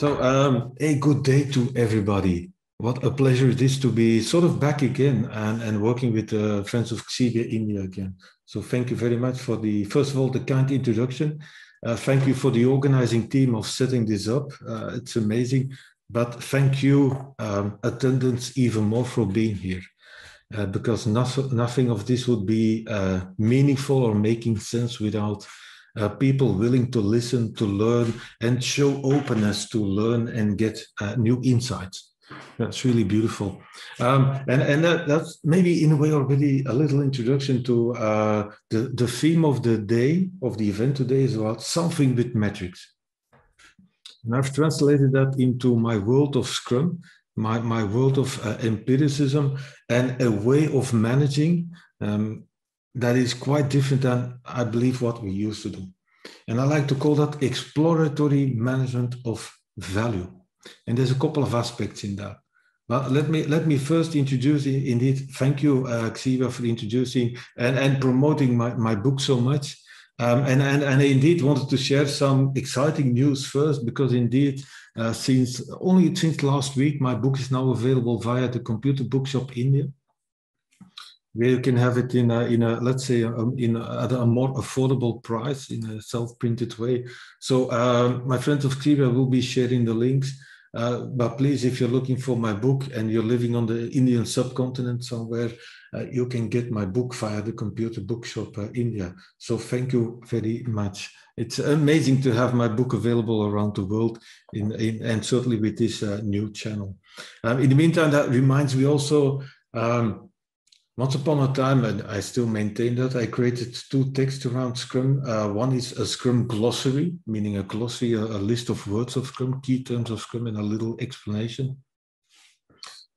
So, um, a good day to everybody. What a pleasure it is to be sort of back again and, and working with uh, Friends of Xebia India again. So, thank you very much for the, first of all, the kind introduction. Uh, thank you for the organizing team of setting this up. Uh, it's amazing. But thank you, um, attendants, even more for being here. Uh, because nothing, nothing of this would be uh, meaningful or making sense without uh, people willing to listen, to learn, and show openness to learn and get uh, new insights. That's really beautiful. Um, and and that, that's maybe in a way already a little introduction to uh, the, the theme of the day, of the event today is about something with metrics. And I've translated that into my world of Scrum, my, my world of uh, empiricism, and a way of managing um, that is quite different than I believe what we used to do. And I like to call that exploratory management of value. And there's a couple of aspects in that. But let me let me first introduce indeed. Thank you, uh, Xebia, for introducing and, and promoting my, my book so much. Um, and, and, and I indeed wanted to share some exciting news first because indeed, uh, since only since last week, my book is now available via the Computer Bookshop India where you can have it in a, in a let's say um, in a, at a more affordable price in a self-printed way. So uh, my friends of Xebia will be sharing the links. Uh, but please, if you're looking for my book and you're living on the Indian subcontinent somewhere, uh, you can get my book via the Computer Bookshop uh, India. So thank you very much. It's amazing to have my book available around the world, in, in and certainly with this uh, new channel. Um, in the meantime, that reminds me also. Um, once upon a time, and I still maintain that, I created two texts around Scrum. Uh, one is a Scrum glossary, meaning a glossary, a, a, list of words of Scrum, key terms of Scrum, and a little explanation.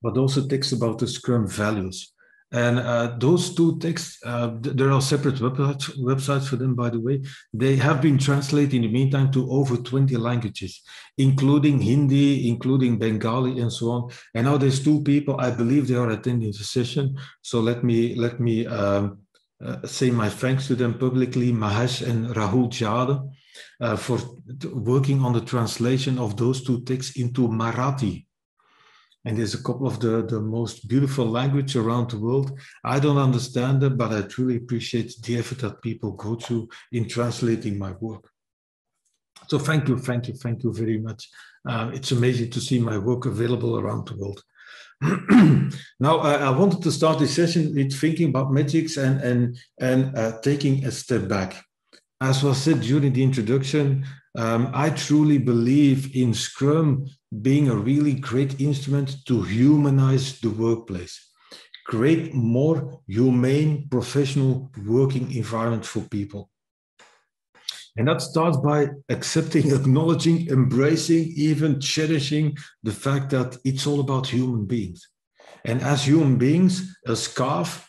But also text about the Scrum values. And uh, those two texts, uh, there are separate websites, websites for them, by the way. They have been translated in the meantime to over 20 languages, including Hindi, including Bengali, and so on. And now there's two people, I believe they are attending the session. So let me, let me um, uh, say my thanks to them publicly, Mahesh and Rahul Jade, uh, for working on the translation of those two texts into Marathi and there's a couple of the, the most beautiful language around the world. I don't understand them, but I truly appreciate the effort that people go to in translating my work. So thank you, thank you, thank you very much. Uh, it's amazing to see my work available around the world. now, I, I, wanted to start this session with thinking about metrics and, and, and uh, taking a step back. As was said during the introduction, um, I truly believe in Scrum being a really great instrument to humanize the workplace, create more humane professional working environment for people. And that starts by accepting, acknowledging, embracing, even cherishing the fact that it's all about human beings. And as human beings, a scarf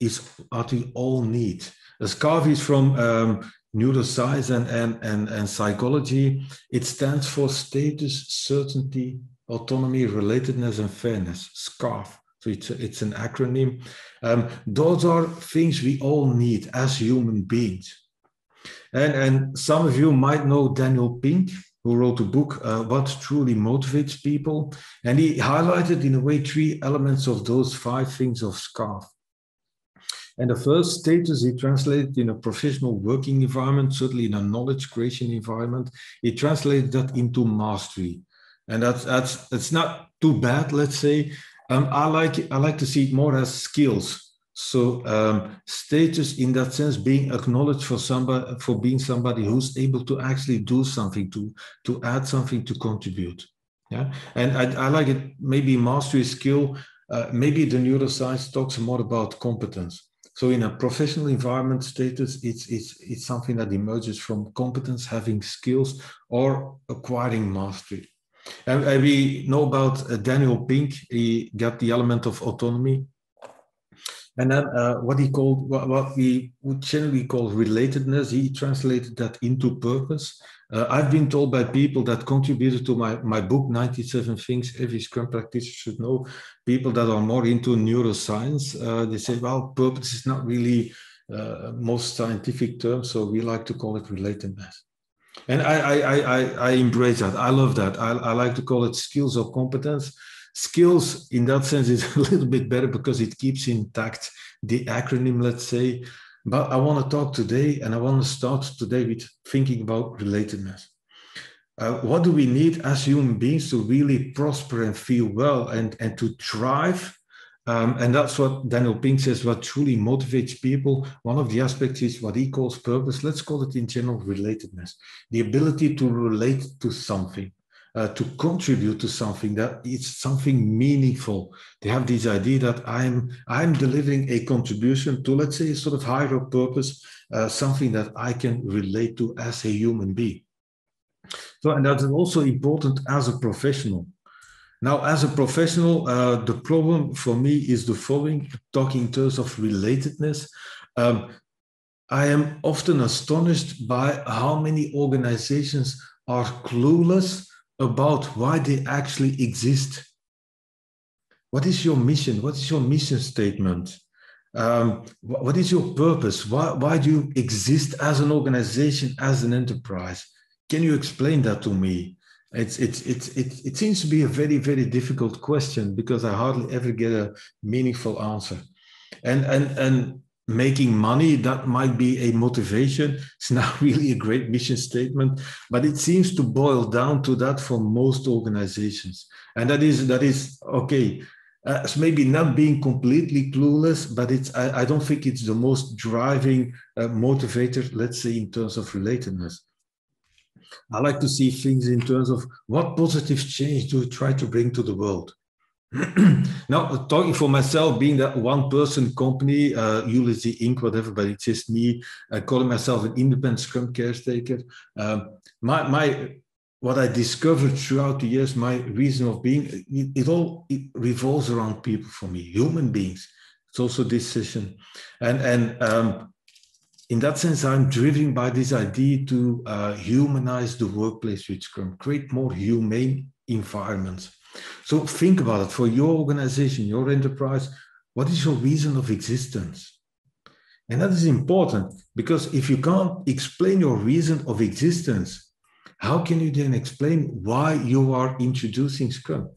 is what we all need. A scarf is from um, neuroscience and, and, and, and psychology, it stands for status, certainty, autonomy, relatedness, and fairness, SCARF. So it's, a, it's an acronym. Um, those are things we all need as human beings. And, and some of you might know Daniel Pink, who wrote a book, uh, What Truly Motivates People. And he highlighted, in a way, three elements of those five things of SCARF. And the first status he translated in a professional working environment, certainly in a knowledge creation environment, he translated that into mastery. And that's that's that's not too bad, let's say. Um, I like I like to see it more as skills. So um, status in that sense being acknowledged for somebody for being somebody who's able to actually do something to to add something to contribute. Yeah, and I, I like it. Maybe mastery skill. Uh, maybe the neuroscience talks more about competence. So in a professional environment status, it's, it's, it's something that emerges from competence, having skills, or acquiring mastery. And, we know about uh, Daniel Pink, he got the element of autonomy. And then uh, what he called, what, what we would generally call relatedness, he translated that into purpose. Uh, I've been told by people that contributed to my, my book, 97 Things Every Scrum Practitioner Should Know, people that are more into neuroscience, uh, they say, well, purpose is not really uh, most scientific term, so we like to call it relatedness. And I, I, I, I embrace that. I love that. I, I like to call it skills of competence. Skills, in that sense, is a little bit better because it keeps intact the acronym, let's say. But I want to talk today, and I want to start today with thinking about relatedness. Uh, what do we need as human beings to really prosper and feel well and, and to thrive um, and that's what Daniel Pink says, what truly motivates people. One of the aspects is what he calls purpose. Let's call it in general relatedness, the ability to relate to something, uh, to contribute to something that it's something meaningful. They have this idea that I'm, I'm delivering a contribution to, let's say, a sort of higher purpose, uh, something that I can relate to as a human being. So, and that is also important as a professional. Now, as a professional, uh, the problem for me is the following talking in terms of relatedness. Um, I am often astonished by how many organizations are clueless about why they actually exist. What is your mission? What is your mission statement? Um, what is your purpose? Why, why do you exist as an organization, as an enterprise? Can you explain that to me? It's, it's, it's, it, it seems to be a very, very difficult question because I hardly ever get a meaningful answer. And, and, and making money, that might be a motivation. It's not really a great mission statement, but it seems to boil down to that for most organizations. And that is, that is okay. Uh, it's maybe not being completely clueless, but it's I, I don't think it's the most driving uh, motivator, let's say, in terms of relatedness. I like to see things in terms of what positive change do we try to bring to the world. now, talking for myself, being that one person company, uh, Ullizee Inc., whatever, but it's just me uh, calling myself an independent Scrum caretaker. Um, my, my, what I discovered throughout the years, my reason of being, it, it all it revolves around people for me, human beings. It's also session, and and um, in that sense, I'm driven by this idea to uh, humanize the workplace with Scrum, create more humane environments. So think about it for your organization, your enterprise. What is your reason of existence? And that is important because if you can't explain your reason of existence, how can you then explain why you are introducing Scrum?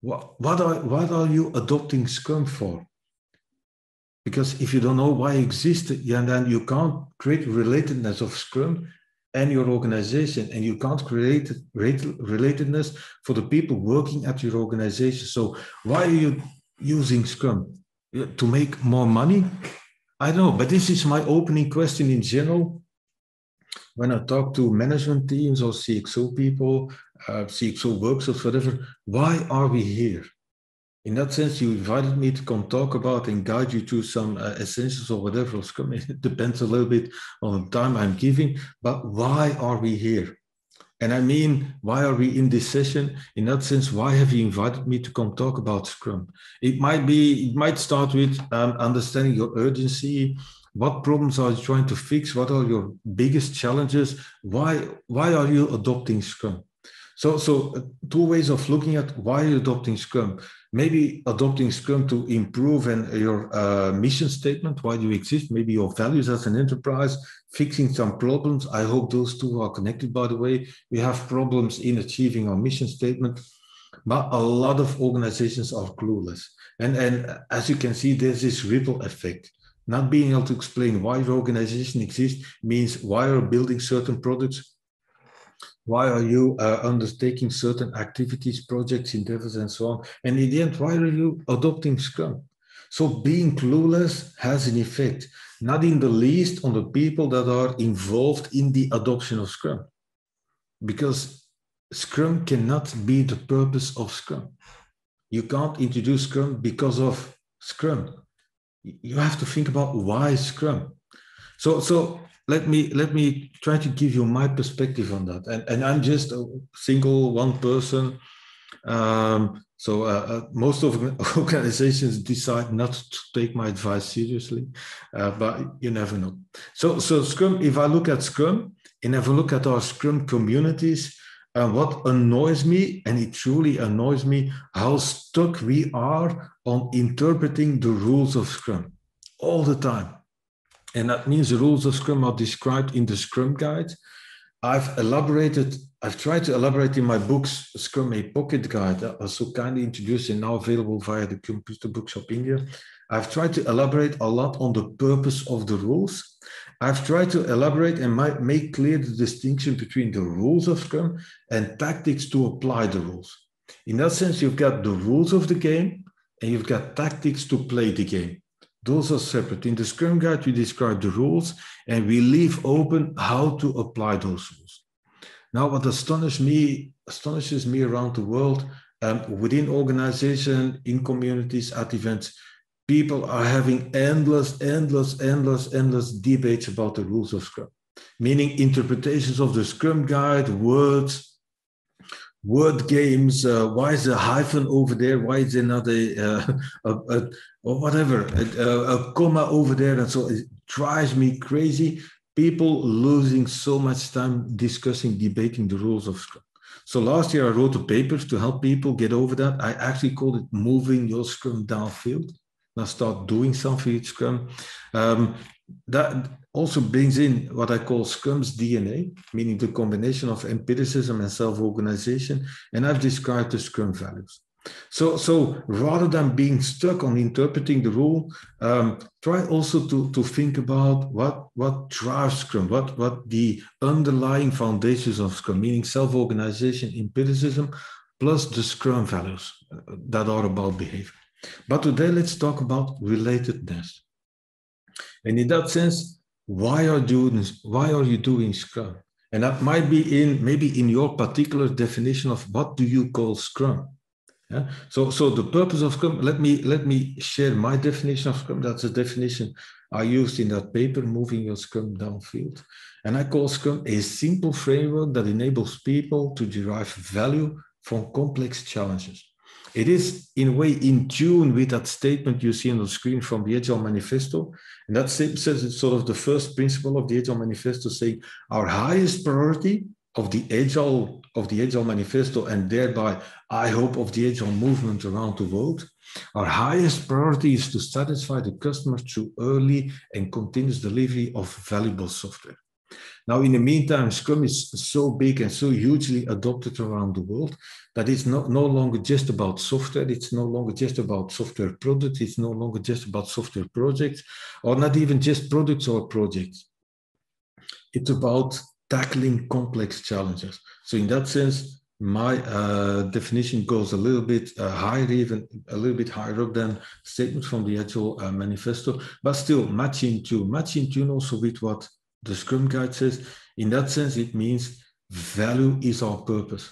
What, what, are, what are you adopting Scrum for? Because if you don't know why it exists, then you can't create relatedness of Scrum and your organization, and you can't create relatedness for the people working at your organization. So why are you using Scrum? To make more money? I don't know, but this is my opening question in general. When I talk to management teams or CXO people, uh, CXO workshops, whatever, why are we here? In that sense, you invited me to come talk about and guide you to some uh, essentials or whatever. It depends a little bit on the time I'm giving, but why are we here? And I mean, why are we in this session? In that sense, why have you invited me to come talk about Scrum? It might be, it might start with um, understanding your urgency. What problems are you trying to fix? What are your biggest challenges? Why, why are you adopting Scrum? So, so uh, two ways of looking at why you're adopting Scrum maybe adopting Scrum to improve and your uh, mission statement, why do you exist, maybe your values as an enterprise, fixing some problems. I hope those two are connected, by the way. We have problems in achieving our mission statement, but a lot of organizations are clueless. And, and as you can see, there's this ripple effect. Not being able to explain why your organization exists means why are building certain products, why are you uh, undertaking certain activities, projects, endeavors, and so on? And in the end, why are you adopting Scrum? So being clueless has an effect, not in the least on the people that are involved in the adoption of Scrum. Because Scrum cannot be the purpose of Scrum. You can't introduce Scrum because of Scrum. You have to think about why Scrum. So, so let me let me try to give you my perspective on that. And, and I'm just a single one person. Um, so uh, uh, most of organizations decide not to take my advice seriously, uh, but you never know. So so Scrum. If I look at Scrum and if I look at our Scrum communities, uh, what annoys me, and it truly annoys me, how stuck we are on interpreting the rules of Scrum all the time and that means the rules of Scrum are described in the Scrum Guide. I've elaborated, I've tried to elaborate in my books, Scrum A Pocket Guide, that kindly introduced and now available via the Computer Bookshop India. I've tried to elaborate a lot on the purpose of the rules. I've tried to elaborate and make clear the distinction between the rules of Scrum and tactics to apply the rules. In that sense, you've got the rules of the game and you've got tactics to play the game. Those are separate. In the Scrum Guide, we describe the rules and we leave open how to apply those rules. Now, what astonishes me, astonishes me around the world, um, within organization, in communities, at events, people are having endless, endless, endless, endless debates about the rules of Scrum, meaning interpretations of the Scrum Guide, words, word games. Uh, why is a hyphen over there? Why is there not a, uh, a, a or whatever a, a, comma over there? And so it drives me crazy. People losing so much time discussing, debating the rules of Scrum. So last year I wrote a paper to help people get over that. I actually called it moving your Scrum downfield. Now start doing something with Scrum. Um, that also brings in what I call Scrum's DNA, meaning the combination of empiricism and self-organization. And I've described the Scrum values. So, so rather than being stuck on interpreting the rule, um, try also to, to think about what, what drives Scrum, what, what the underlying foundations of Scrum, meaning self-organization, empiricism, plus the Scrum values uh, that are about behavior. But today, let's talk about relatedness. And in that sense, why are doing why are you doing Scrum? And that might be in maybe in your particular definition of what do you call Scrum. Yeah? So, so the purpose of Scrum. Let me let me share my definition of Scrum. That's a definition I used in that paper, moving your Scrum downfield. And I call Scrum a simple framework that enables people to derive value from complex challenges. It is in a way in tune with that statement you see on the screen from the Agile Manifesto. And that says it's sort of the first principle of the Agile Manifesto saying our highest priority of the Agile of the Agile Manifesto and thereby I hope of the Agile movement around the world. Our highest priority is to satisfy the customer through early and continuous delivery of valuable software. Now, in the meantime, Scrum is so big and so hugely adopted around the world that it's not, no longer just about software. It's no longer just about software products. It's no longer just about software projects, or not even just products or projects. It's about tackling complex challenges. So, in that sense, my uh, definition goes a little bit uh, higher, even a little bit higher up than statements from the Agile uh, manifesto, but still matching to matching tune also with what the Scrum Guide says, in that sense, it means value is our purpose.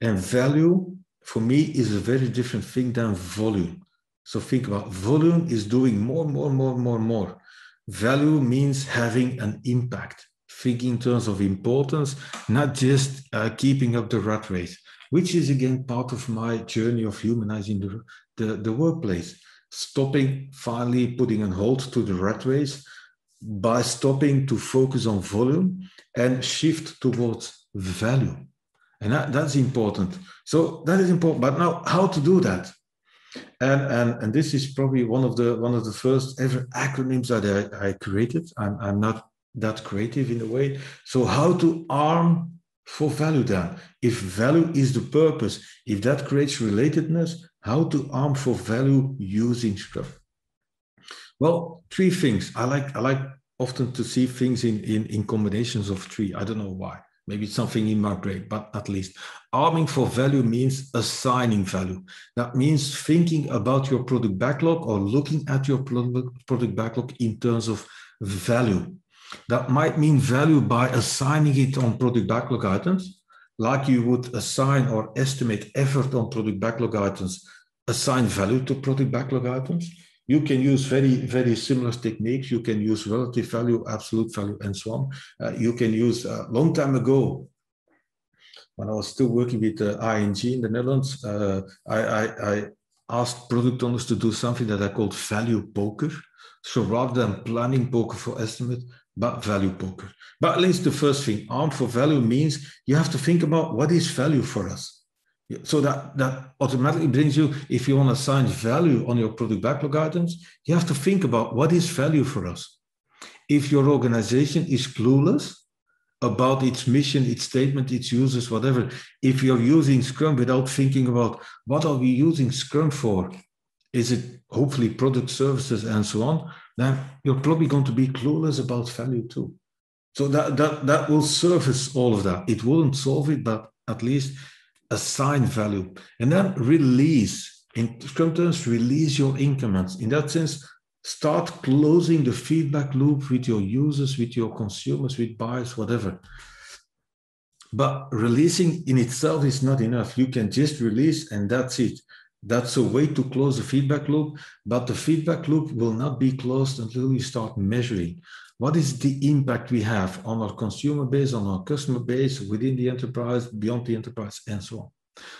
And value, for me, is a very different thing than volume. So think about volume is doing more, more, more, more, more. Value means having an impact, thinking in terms of importance, not just uh, keeping up the rat race, which is again part of my journey of humanizing the, the, the workplace. Stopping, finally putting on hold to the rat race by stopping to focus on volume and shift towards value. And that, that's important. So that is important. But now how to do that? And, and, and this is probably one of the one of the first ever acronyms that I, I created. I'm, I'm not that creative in a way. So how to arm for value then? If value is the purpose, if that creates relatedness, how to arm for value using Scrum? Well, three things. I like I like often to see things in, in, in combinations of three. I don't know why. Maybe it's something in my brain, but at least arming for value means assigning value. That means thinking about your product backlog or looking at your product backlog in terms of value. That might mean value by assigning it on product backlog items, like you would assign or estimate effort on product backlog items, assign value to product backlog items you can use very, very similar techniques. You can use relative value, absolute value, and so on. Uh, you can use a uh, long time ago, when I was still working with uh, ING in the Netherlands, uh, I, I, I asked product owners to do something that I called value poker. So rather than planning poker for estimate, but value poker. But at least the first thing, armed for value means you have to think about what is value for us. So that, that automatically brings you, if you want to assign value on your product backlog items, you have to think about what is value for us. If your organization is clueless about its mission, its statement, its users, whatever. If you're using Scrum without thinking about what are we using Scrum for, is it hopefully product services and so on, then you're probably going to be clueless about value too. So that, that, that will surface all of that. It wouldn't solve it, but at least assign value. And then release. In Scrum terms, release your increments. In that sense, start closing the feedback loop with your users, with your consumers, with buyers, whatever. But releasing in itself is not enough. You can just release and that's it. That's a way to close the feedback loop, but the feedback loop will not be closed until you start measuring. What is the impact we have on our consumer base, on our customer base, within the enterprise, beyond the enterprise, and so on?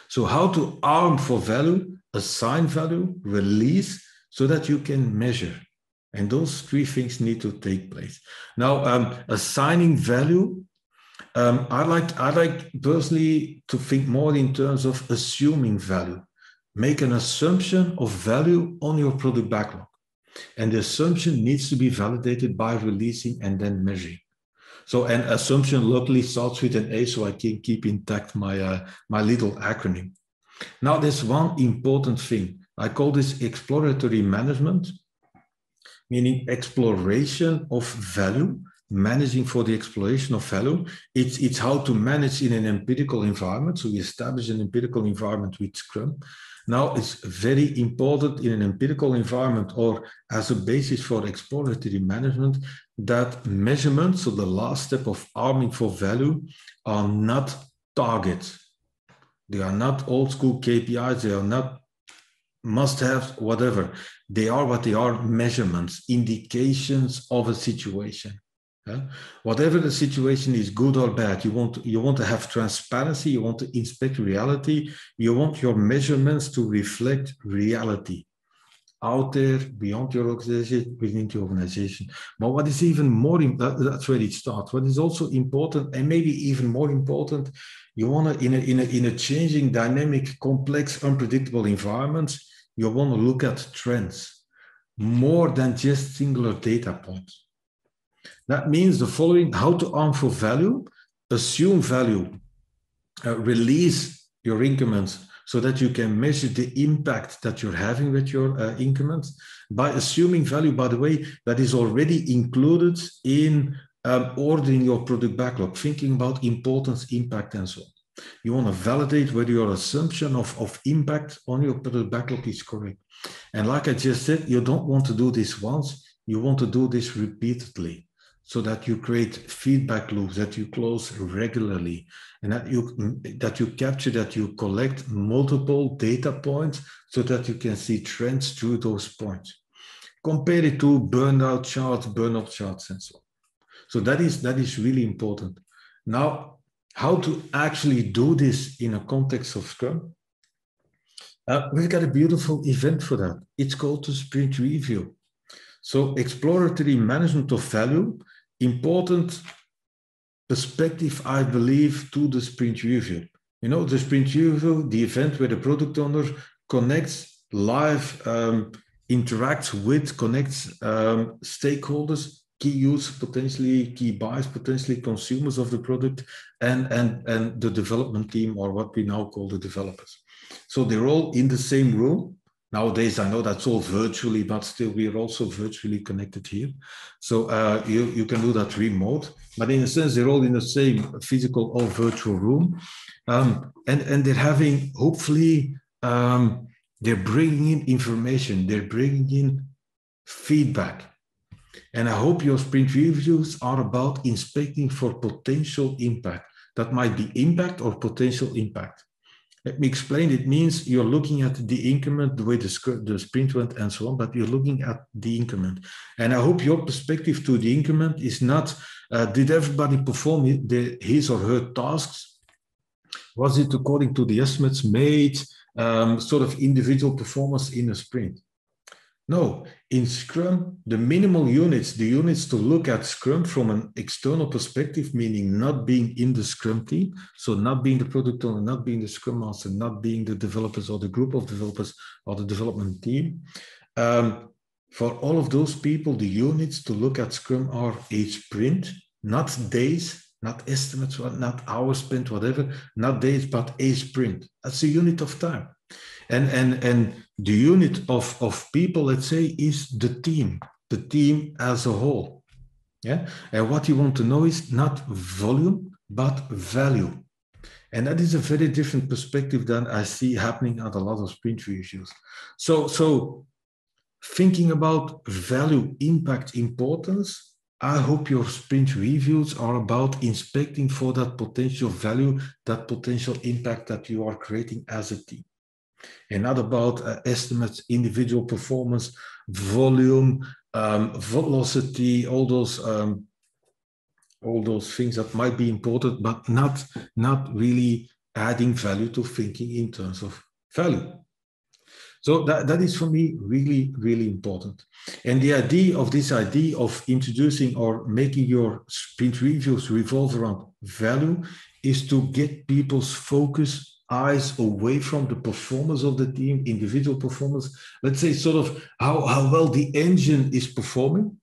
So, how to arm for value, assign value, release, so that you can measure. And those three things need to take place. Now, um, assigning value, um, I like I like personally to think more in terms of assuming value. Make an assumption of value on your product backlog, and the assumption needs to be validated by releasing and then measuring. So, an assumption locally starts with an A, so I can keep intact my uh, my little acronym. Now, there's one important thing I call this exploratory management, meaning exploration of value, managing for the exploration of value. It's, it's how to manage in an empirical environment. So we establish an empirical environment with Scrum. Now, it's very important in an empirical environment or as a basis for exploratory management that measurements, so the last step of arming for value, are not targets. They are not old school KPIs. They are not must have whatever they are what they are measurements indications of a situation yeah? whatever the situation is good or bad you want you want to have transparency you want to inspect reality you want your measurements to reflect reality out there beyond your organization within the organization but what is even more that's where it starts what is also important and maybe even more important you want to in a, in a, in a changing dynamic complex unpredictable environments you want to look at trends more than just singular data points. That means the following how to arm for value, assume value, uh, release your increments so that you can measure the impact that you're having with your uh, increments. By assuming value, by the way, that is already included in um, ordering your product backlog, thinking about importance, impact, and so on. You want to validate whether your assumption of, of impact on your product backlog is correct. And like I just said, you don't want to do this once, you want to do this repeatedly so that you create feedback loops that you close regularly and that you that you capture that you collect multiple data points so that you can see trends through those points compare it to burnout charts burnout charts and so on so that is that is really important now how to actually do this in a context of Scrum, uh, we've got a beautiful event for that. It's called the Sprint Review. So exploratory management of value, important perspective, I believe, to the Sprint Review. You know, the Sprint Review, the event where the product owner connects live, um, interacts with, connects um, stakeholders key users, potentially key buyers, potentially consumers of the product, and, and, and the development team, or what we now call the developers. So they're all in the same room. Nowadays, I know that's all virtually, but still, we are also virtually connected here. So uh, you, you can do that remote. But in a sense, they're all in the same physical or virtual room. Um, and, and they're having, hopefully, um, they're bringing in information, they're bringing in feedback and I hope your sprint reviews are about inspecting for potential impact. That might be impact or potential impact. Let me explain. It means you're looking at the increment, the way the, the sprint went, and so on, but you're looking at the increment. And I hope your perspective to the increment is not uh, did everybody perform his or her tasks? Was it according to the estimates made? Um, sort of individual performance in a sprint. No, in Scrum, the minimal units, the units to look at Scrum from an external perspective, meaning not being in the Scrum team, so not being the product owner, not being the Scrum Master, not being the developers or the group of developers or the development team. Um, for all of those people, the units to look at Scrum are a sprint, not days, not estimates, not hours spent, whatever, not days, but a sprint. That's a unit of time. And, and, and the unit of, of people, let's say, is the team, the team as a whole. Yeah. And what you want to know is not volume, but value. And that is a very different perspective than I see happening at a lot of sprint reviews. So, so thinking about value, impact, importance, I hope your sprint reviews are about inspecting for that potential value, that potential impact that you are creating as a team. And not about uh, estimates, individual performance, volume, um, velocity, all those um, all those things that might be important, but not not really adding value to thinking in terms of value. So that, that is for me really, really important. And the idea of this idea of introducing or making your sprint reviews revolve around value is to get people's focus eyes away from the performance of the team, individual performance, let's say sort of how, how well the engine is performing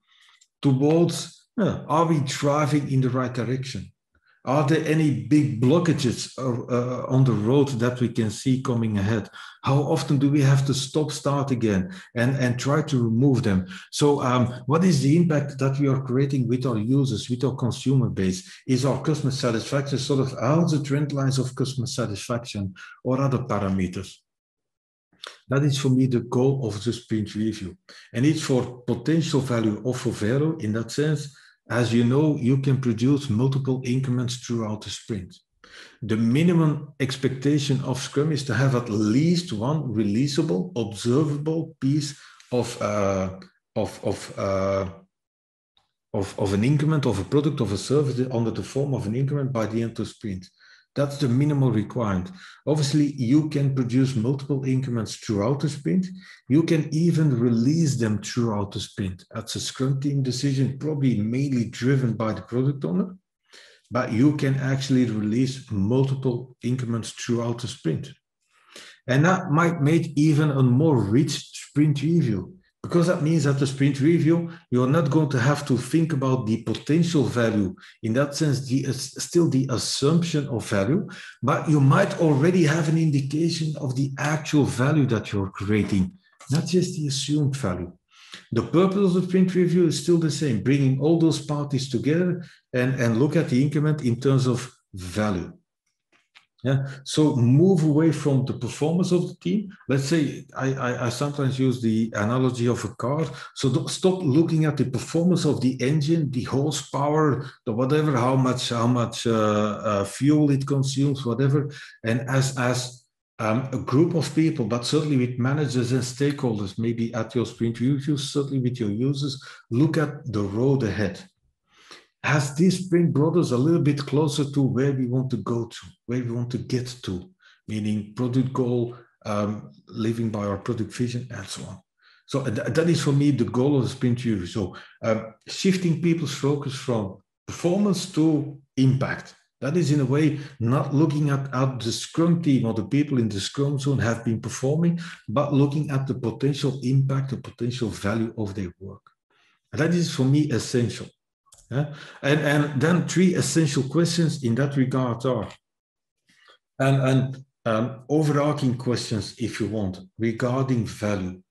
towards, are we driving in the right direction? Are there any big blockages uh, uh, on the road that we can see coming ahead? How often do we have to stop, start again, and, and try to remove them? So, um, what is the impact that we are creating with our users, with our consumer base? Is our customer satisfaction sort of out the trend lines of customer satisfaction or other parameters? That is for me the goal of the sprint review. And it's for potential value of value in that sense as you know, you can produce multiple increments throughout the sprint. The minimum expectation of Scrum is to have at least one releasable, observable piece of, uh, of, of, uh, of, of an increment of a product of a service under the form of an increment by the end of the sprint. That's the minimal requirement. Obviously, you can produce multiple increments throughout the sprint. You can even release them throughout the sprint. That's a Scrum team decision, probably mainly driven by the product owner, but you can actually release multiple increments throughout the sprint. And that might make even a more rich sprint review because that means that the sprint review, you're not going to have to think about the potential value. In that sense, the, still the assumption of value, but you might already have an indication of the actual value that you're creating, not just the assumed value. The purpose of the sprint review is still the same, bringing all those parties together and, and look at the increment in terms of value. Yeah. So move away from the performance of the team. Let's say I, I, I sometimes use the analogy of a car. So stop looking at the performance of the engine, the horsepower, the whatever, how much how much uh, uh, fuel it consumes, whatever. And as as um, a group of people, but certainly with managers and stakeholders, maybe at your sprint reviews, certainly with your users, look at the road ahead has this bring brought us a little bit closer to where we want to go to, where we want to get to, meaning product goal, um, living by our product vision, and so on. So th- that is for me the goal of the sprint review. So um, shifting people's focus from performance to impact. That is in a way not looking at how the Scrum team or the people in the Scrum zone have been performing, but looking at the potential impact, the potential value of their work. And that is for me essential. Yeah? And, and then three essential questions in that regard are, and, and um, overarching questions, if you want, regarding value.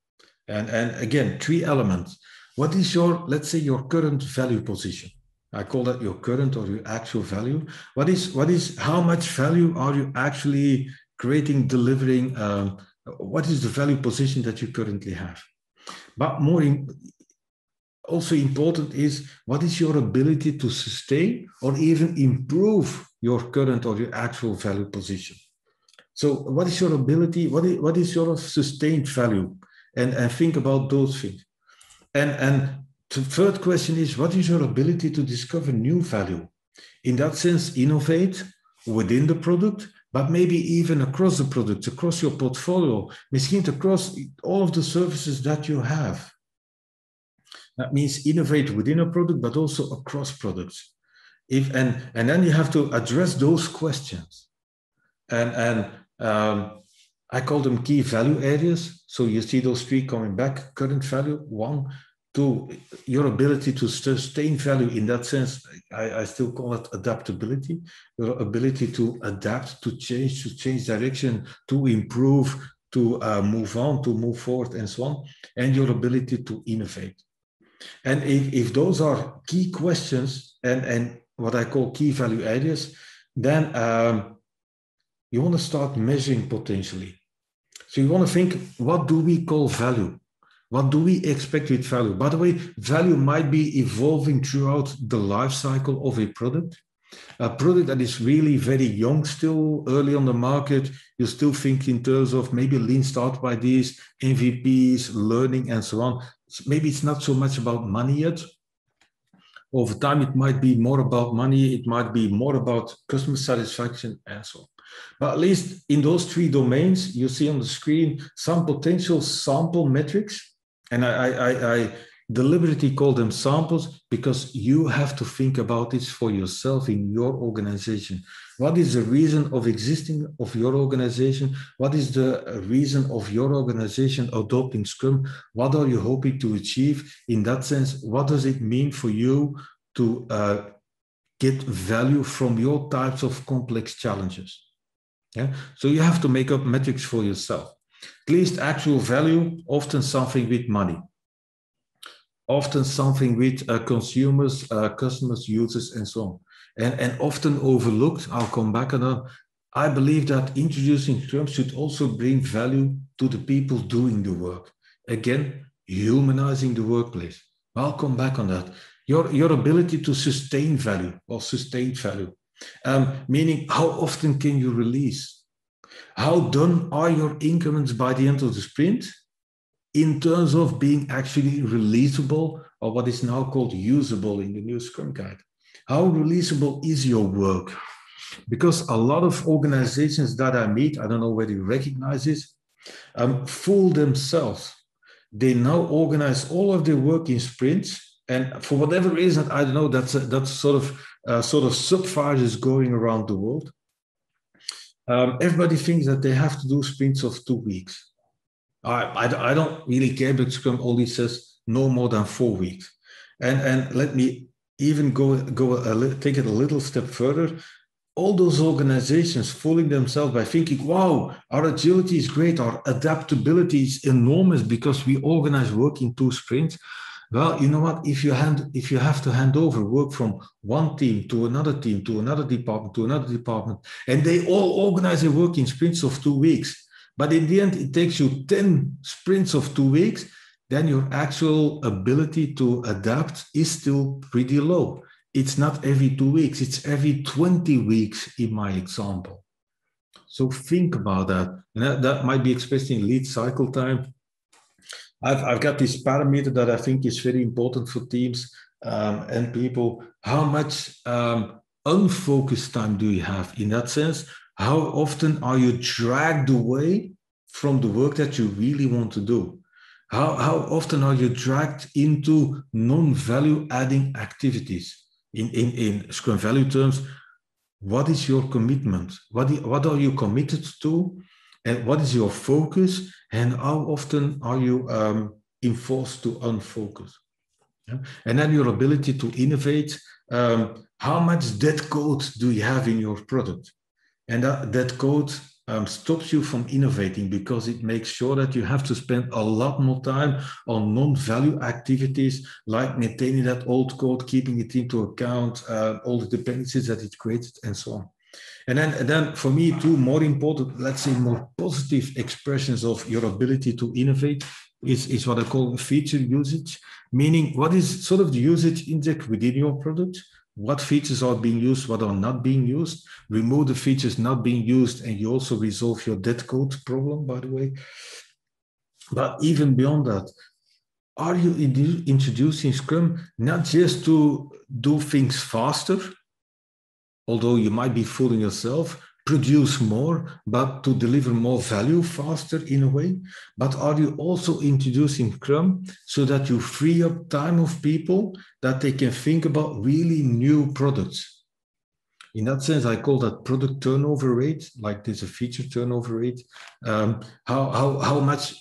And, and again, three elements. What is your, let's say, your current value position? I call that your current or your actual value. What is, what is, how much value are you actually creating, delivering? Um, what is the value position that you currently have? But more in, also important is what is your ability to sustain or even improve your current or your actual value position. So what is your ability? What is, what is your sustained value? And, and think about those things. And, and the third question is, what is your ability to discover new value? In that sense, innovate within the product, but maybe even across the product, across your portfolio, misschien across all of the services that you have. That means innovate within a product, but also across products. If and and then you have to address those questions, and and um, I call them key value areas. So you see those three coming back: current value, one, two, your ability to sustain value in that sense, I, I, still call it adaptability, your ability to adapt, to change, to change direction, to improve, to uh, move on, to move forward, and so on, and your ability to innovate. And if, if those are key questions and, and what I call key value areas, then um, you want to start measuring potentially. So you want to think, what do we call value? What do we expect with value? By the way, value might be evolving throughout the life cycle of a product. A product that is really very young, still early on the market, you still think in terms of maybe lean start by these MVPs, learning, and so on. Maybe it's not so much about money yet. Over time, it might be more about money, it might be more about customer satisfaction, and so on. But at least in those three domains, you see on the screen some potential sample metrics and I, I, I deliberately call them samples because you have to think about this for yourself in your organization. What is the reason of existing of your organization? What is the reason of your organization adopting Scrum? What are you hoping to achieve? In that sense, what does it mean for you to uh, get value from your types of complex challenges? Yeah. So you have to make up metrics for yourself. At least actual value, often something with money, often something with uh, consumers, uh, customers, users, and so on. And, and often overlooked, I'll come back on that. I believe that introducing terms should also bring value to the people doing the work. Again, humanizing the workplace. I'll come back on that. Your, your ability to sustain value or sustain value, um, meaning how often can you release? How done are your increments by the end of the sprint in terms of being actually releasable or what is now called usable in the new Scrum Guide? How releasable is your work? Because a lot of organizations that I meet, I don't know whether you recognize this, um, fool themselves. They now organize all of their work in sprints, and for whatever reason, I don't know. That's a, that's sort of uh, sort of subfire is going around the world. Um, everybody thinks that they have to do sprints of two weeks. I, I, I don't really care, but Scrum only says no more than four weeks. And, and let me even go, go a, take it a little step further. All those organizations fooling themselves by thinking, wow, our agility is great, our adaptability is enormous because we organize work in two sprints. Well, you know what? If you hand, if you have to hand over work from one team to another team to another department to another department, and they all organize their work in sprints of two weeks, but in the end it takes you ten sprints of two weeks, then your actual ability to adapt is still pretty low. It's not every two weeks; it's every twenty weeks in my example. So think about that. And that, that might be expressed in lead cycle time I've, I've got this parameter that I think is very important for teams um, and people. How much um, unfocused time do you have? In that sense, how often are you dragged away from the work that you really want to do? How, how often are you dragged into non value adding activities? In, in, in Scrum value terms, what is your commitment? What, what are you committed to? And what is your focus? And how often are you um, enforced to unfocus? Yeah? And then your ability to innovate. Um, how much dead code do you have in your product? And that, that code um, stops you from innovating because it makes sure that you have to spend a lot more time on non-value activities like maintaining that old code, keeping it into account, uh, all the dependencies that it created, and so on. And then, and then for me, two more important, let's say more positive expressions of your ability to innovate is, is what I call feature usage, meaning what is sort of the usage index within your product, what features are being used, what are not being used, remove the features not being used, and you also resolve your dead code problem, by the way. But even beyond that, are you introducing Scrum not just to do things faster, although you might be fooling yourself, produce more, but to deliver more value faster in a way? But are you also introducing Scrum so that you free up time of people that they can think about really new products? In that sense, I call that product turnover rate, like there's a feature turnover rate. Um, how, how, how much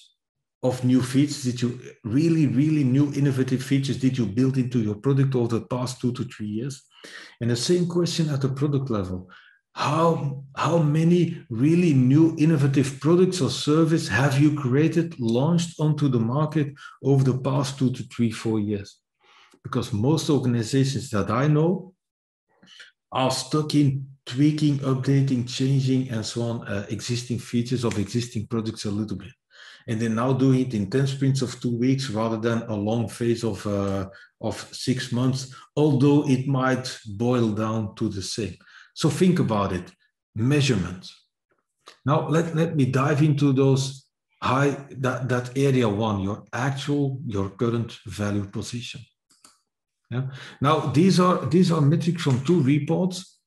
of new features did you really, really new innovative features did you build into your product over the past two to three years? And the same question at the product level. How, how many really new innovative products or service have you created, launched onto the market over the past two to three, four years? Because most organizations that I know are stuck in tweaking, updating, changing, and so on, uh, existing features of existing products a little bit. And they're now doing it in 10 sprints of two weeks rather than a long phase of, uh, of six months, although it might boil down to the same. So think about it measurement. Now, let, let me dive into those high, that, that area one, your actual, your current value position. Yeah. Now, these are, these are metrics from two reports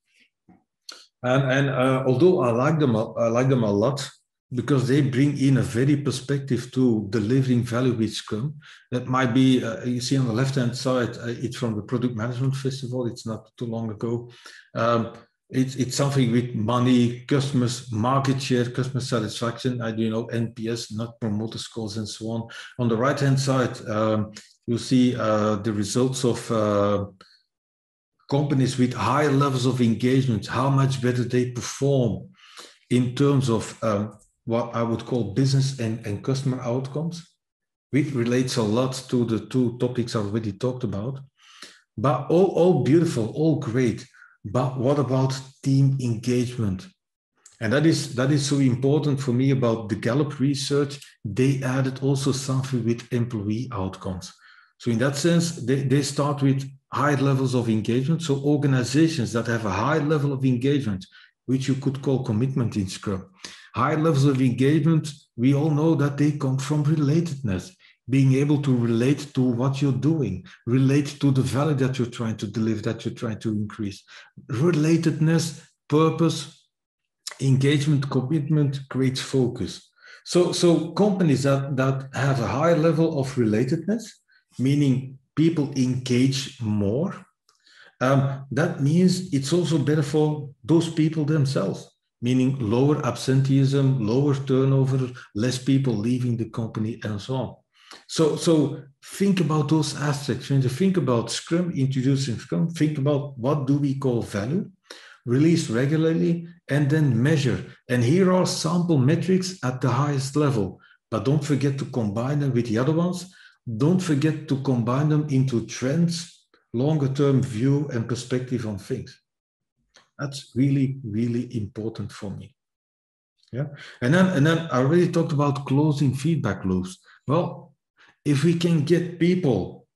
and, and uh, although I like them, I like them a lot because they bring in a very perspective to delivering value with Scrum. That might be, uh, you see on the left hand side, uh, it's from the Product Management Festival. It's not too long ago. Um, it's, it's something with money, customers, market share, customer satisfaction, I do know NPS, net promoter scores, and so on. On the right hand side, um, you'll see uh, the results of uh, companies with high levels of engagement, how much better they perform in terms of um, what I would call business and, and customer outcomes, which relates a lot to the two topics I already talked about. But all, all beautiful, all great. But what about team engagement? And that is that is so important for me about the Gallup research. They added also something with employee outcomes. So in that sense, they, they start with high levels of engagement. So organizations that have a high level of engagement, which you could call commitment in Scrum, high levels of engagement, we all know that they come from relatedness, being able to relate to what you're doing, relate to the value that you're trying to deliver, that you're trying to increase. Relatedness, purpose, engagement, commitment creates focus. So, so companies that, that have a high level of relatedness, meaning people engage more, um, that means it's also better for those people themselves, meaning lower absenteeism, lower turnover, less people leaving the company, and so on. So, so think about those aspects. When you think about Scrum, introducing Scrum, think about what do we call value, release regularly, and then measure. And here are sample metrics at the highest level. But don't forget to combine them with the other ones don't forget to combine them into trends, longer term view and perspective on things. That's really, really important for me. Yeah. And then, and then I already talked about closing feedback loops. Well, if we can get people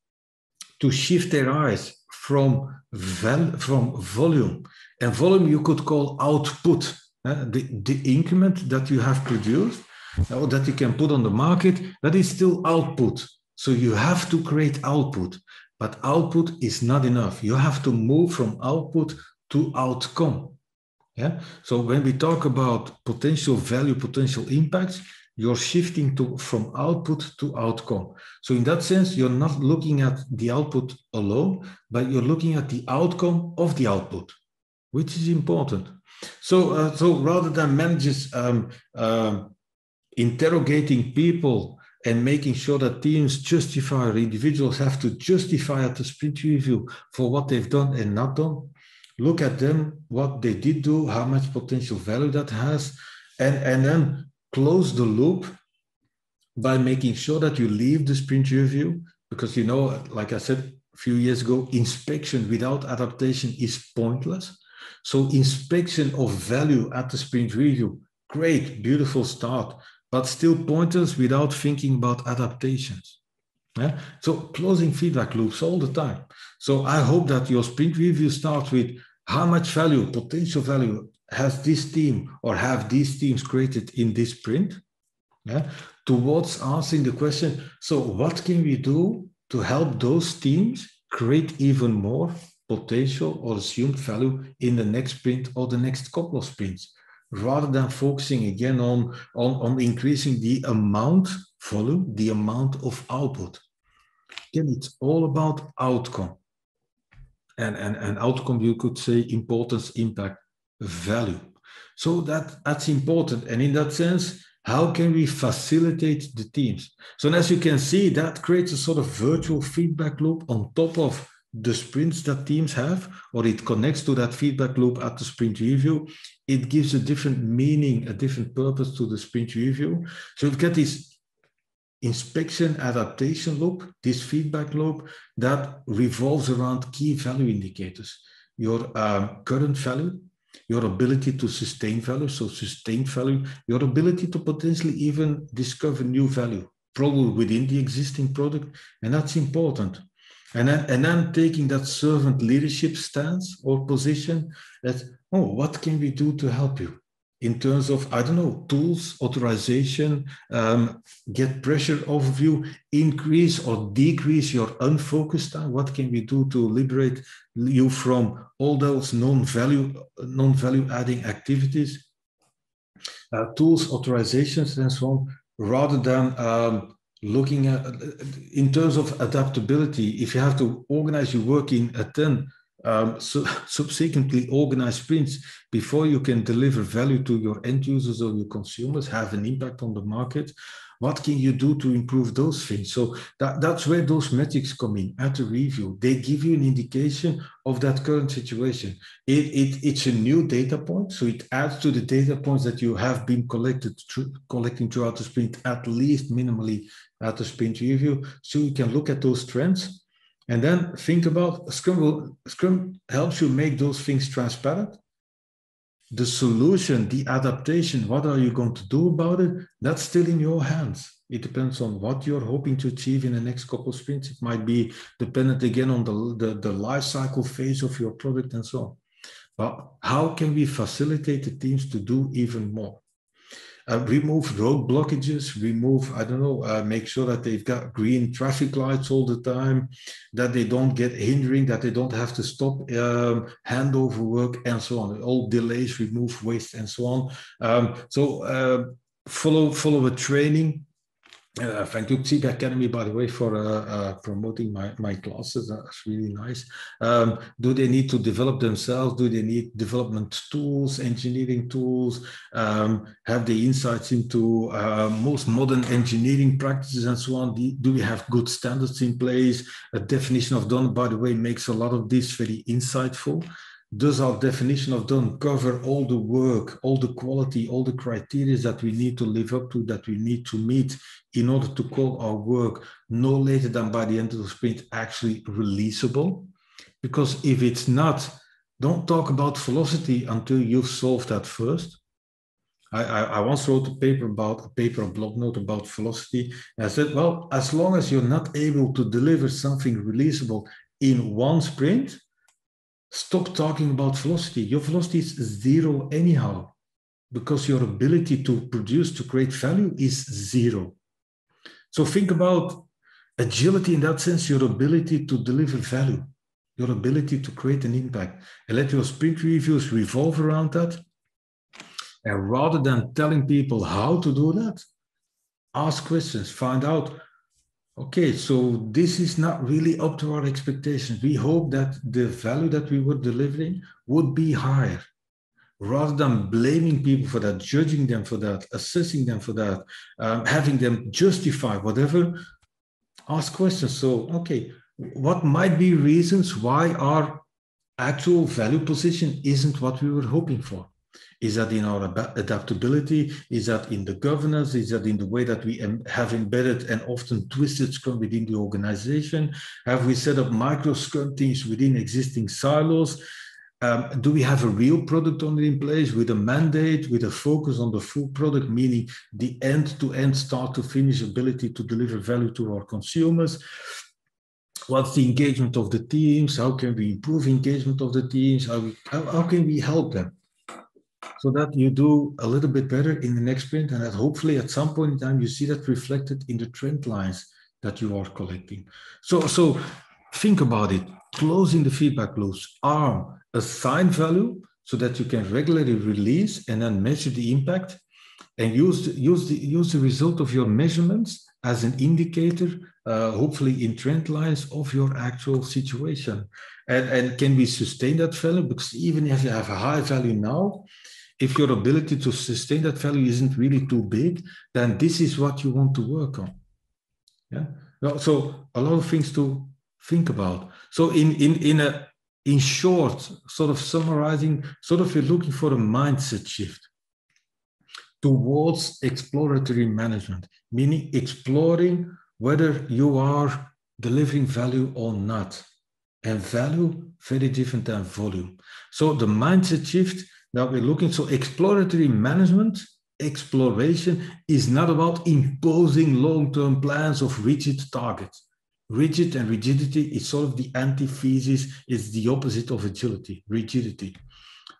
to shift their eyes from val, from volume, and volume you could call output, uh, the, the increment that you have produced or that you can put on the market, that is still output. So you have to create output, but output is not enough. You have to move from output to outcome. Yeah. So when we talk about potential value, potential impacts, you're shifting to from output to outcome. So in that sense, you're not looking at the output alone, but you're looking at the outcome of the output, which is important. So, uh, so rather than managers um, uh, interrogating people and making sure that teams justify or individuals have to justify at the sprint review for what they've done and not done. Look at them, what they did do, how much potential value that has, and, and then close the loop by making sure that you leave the sprint review. Because, you know, like I said a few years ago, inspection without adaptation is pointless. So, inspection of value at the sprint review, great, beautiful start but still pointers without thinking about adaptations. Yeah? So closing feedback loops all the time. So I hope that your sprint review starts with how much value, potential value has this team or have these teams created in this sprint? Yeah? Towards answering the question, so what can we do to help those teams create even more potential or assumed value in the next sprint or the next couple of sprints? rather than focusing again on, on, on increasing the amount volume, the amount of output. Again, it's all about outcome. And, and, and outcome, you could say importance, impact, value. So that, that's important. And in that sense, how can we facilitate the teams? So as you can see, that creates a sort of virtual feedback loop on top of the sprints that teams have, or it connects to that feedback loop at the sprint review. It gives a different meaning, a different purpose to the sprint review. So you get this inspection adaptation loop, this feedback loop that revolves around key value indicators. Your um, current value, your ability to sustain value, so sustain value, your ability to potentially even discover new value, probably within the existing product, and that's important. And then, and then taking that servant leadership stance or position that, oh, what can we do to help you? In terms of, I don't know, tools, authorization, um, get pressure overview, increase or decrease your unfocused time. What can we do to liberate you from all those non-value, non-value adding activities? Uh, tools, authorizations, and so on, rather than um, looking at in terms of adaptability if you have to organize your work in a 10 um, so subsequently organize sprints before you can deliver value to your end users or your consumers have an impact on the market what can you do to improve those things? So that, that's where those metrics come in at the review. They give you an indication of that current situation. It, it, it's a new data point, so it adds to the data points that you have been collected through, collecting throughout the sprint, at least minimally at the sprint review. So you can look at those trends and then think about Scrum. Will, Scrum helps you make those things transparent the solution, the adaptation, what are you going to do about it? That's still in your hands. It depends on what you're hoping to achieve in the next couple of sprints. It might be dependent again on the, the, the life cycle phase of your product and so on. But how can we facilitate the teams to do even more? Uh, remove road blockages, remove, I don't know, uh, make sure that they've got green traffic lights all the time, that they don't get hindering, that they don't have to stop um, handover work and so on. All delays, remove waste and so on. Um, so uh, follow follow a training uh, thank you, Xebia Academy, by the way, for uh, uh, promoting my, my classes. That's really nice. Um, do they need to develop themselves? Do they need development tools, engineering tools? Um, have the insights into uh, most modern engineering practices and so on? Do we have good standards in place? A definition of done, by the way, makes a lot of this very insightful does our definition of done cover all the work, all the quality, all the criteria that we need to live up to, that we need to meet in order to call our work no later than by the end of the sprint actually releasable? Because if it's not, don't talk about velocity until you've solved that first. I, I, I once wrote a paper about a paper, a blog note about velocity. I said, well, as long as you're not able to deliver something releasable in one sprint, stop talking about velocity. Your velocity is zero anyhow, because your ability to produce, to create value is zero. So think about agility in that sense, your ability to deliver value, your ability to create an impact, and let your sprint reviews revolve around that. And rather than telling people how to do that, ask questions, find out Okay, so this is not really up to our expectations. We hope that the value that we were delivering would be higher. Rather than blaming people for that, judging them for that, assessing them for that, um, having them justify whatever, ask questions. So, okay, what might be reasons why our actual value position isn't what we were hoping for? Is that in our adaptability? Is that in the governance? Is that in the way that we have embedded and often twisted Scrum within the organization? Have we set up micro Scrum teams within existing silos? Um, do we have a real product owner in place with a mandate, with a focus on the full product, meaning the end-to-end, start-to-finish ability to deliver value to our consumers? What's the engagement of the teams? How can we improve engagement of the teams? How, we, how, how can we help them? So that you do a little bit better in the next sprint and that hopefully at some point in time you see that reflected in the trend lines that you are collecting. So, so think about it. Closing the feedback loops, arm, assign value so that you can regularly release and then measure the impact and use use the, use the result of your measurements as an indicator, uh, hopefully in trend lines of your actual situation. And, and can we sustain that value? Because even if you have a high value now, if your ability to sustain that value isn't really too big, then this is what you want to work on. Yeah. So a lot of things to think about. So in in in a in short, sort of summarizing, sort of you're looking for a mindset shift towards exploratory management, meaning exploring whether you are delivering value or not. And value, very different than volume. So the mindset shift that we're looking, so exploratory management, exploration is not about imposing long-term plans of rigid targets. Rigid and rigidity is sort of the antithesis, it's the opposite of agility, rigidity,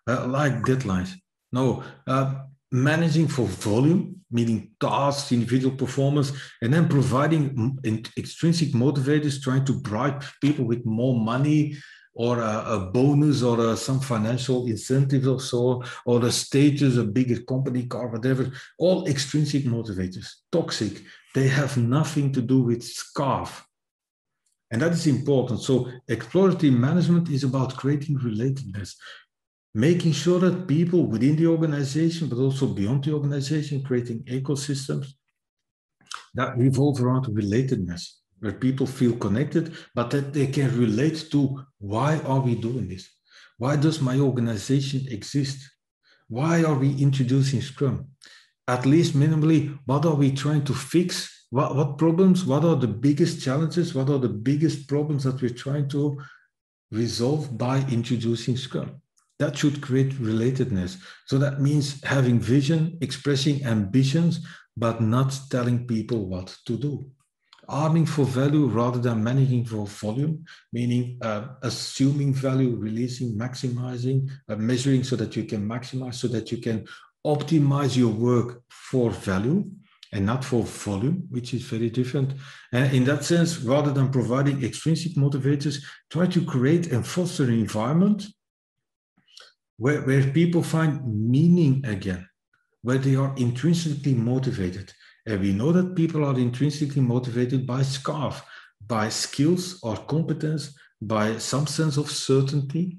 uh, like deadlines. No, uh, managing for volume, meaning tasks, individual performance, and then providing extrinsic motivators, trying to bribe people with more money or a, a bonus or a, some financial incentive or so, or a status, a bigger company car, whatever, all extrinsic motivators, toxic. They have nothing to do with SCARF. And that is important. So exploratory management is about creating relatedness, making sure that people within the organization, but also beyond the organization, creating ecosystems that revolve around relatedness, where people feel connected, but that they can relate to why are we doing this? Why does my organization exist? Why are we introducing Scrum? At least minimally, what are we trying to fix? What, what problems? What are the biggest challenges? What are the biggest problems that we're trying to resolve by introducing Scrum? that should create relatedness. So that means having vision, expressing ambitions, but not telling people what to do. Arming for value rather than managing for volume, meaning uh, assuming value, releasing, maximizing, uh, measuring so that you can maximize, so that you can optimize your work for value and not for volume, which is very different. And in that sense, rather than providing extrinsic motivators, try to create and foster an environment where, where people find meaning again, where they are intrinsically motivated. And we know that people are intrinsically motivated by SCARF, by skills or competence, by some sense of certainty.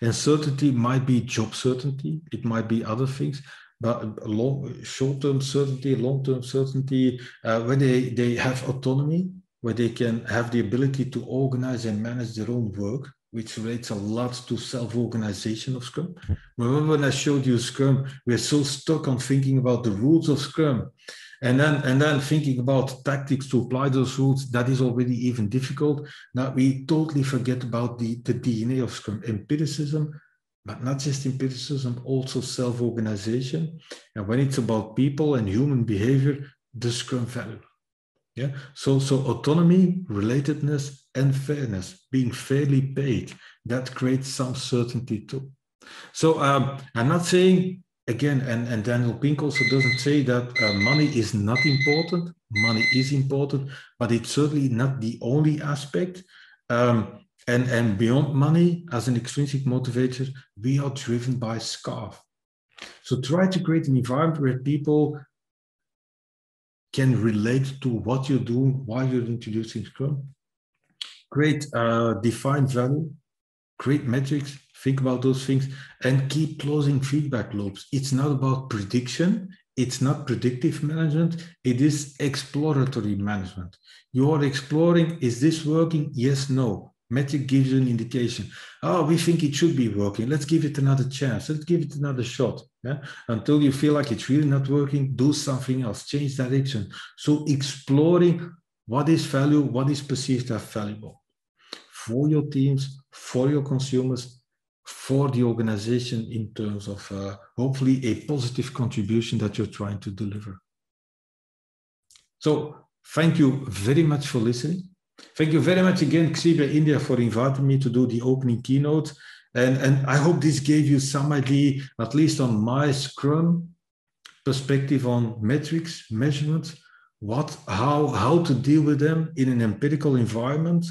And certainty might be job certainty, it might be other things, but long, short-term certainty, long-term certainty, uh, when they, they have autonomy, where they can have the ability to organize and manage their own work, which relates a lot to self-organization of Scrum. Remember when I showed you Scrum, we're so stuck on thinking about the rules of Scrum. And then, and then thinking about tactics to apply those rules, that is already even difficult. Now we totally forget about the, the DNA of Scrum, empiricism, but not just empiricism, also self-organization. And when it's about people and human behavior, the Scrum value. Yeah. So so autonomy, relatedness, and fairness, being fairly paid, that creates some certainty too. So um, I'm not saying again, and, and Daniel Pink also doesn't say that uh, money is not important. Money is important, but it's certainly not the only aspect. Um, and, and beyond money, as an extrinsic motivator, we are driven by SCARF. So try to create an environment where people can relate to what you're doing while you're introducing Scrum. Create uh, defined value, create metrics, think about those things, and keep closing feedback loops. It's not about prediction, it's not predictive management, it is exploratory management. You are exploring is this working? Yes, no. Metric gives you an indication. Oh, we think it should be working. Let's give it another chance. Let's give it another shot. Yeah? Until you feel like it's really not working, do something else, change direction. So exploring what is value, what is perceived as valuable for your teams, for your consumers, for the organization in terms of uh, hopefully a positive contribution that you're trying to deliver. So thank you very much for listening. Thank you very much again, Xebia India, for inviting me to do the opening keynote. And, and I hope this gave you some idea, at least on my Scrum perspective on metrics, measurements, what, how, how to deal with them in an empirical environment.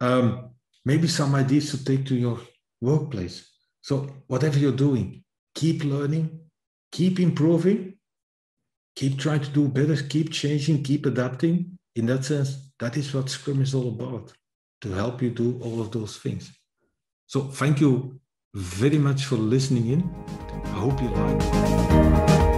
Um, maybe some ideas to take to your workplace. So whatever you're doing, keep learning, keep improving, keep trying to do better, keep changing, keep adapting. In that sense, that is what Scrum is all about, to help you do all of those things. So thank you very much for listening in. I hope you like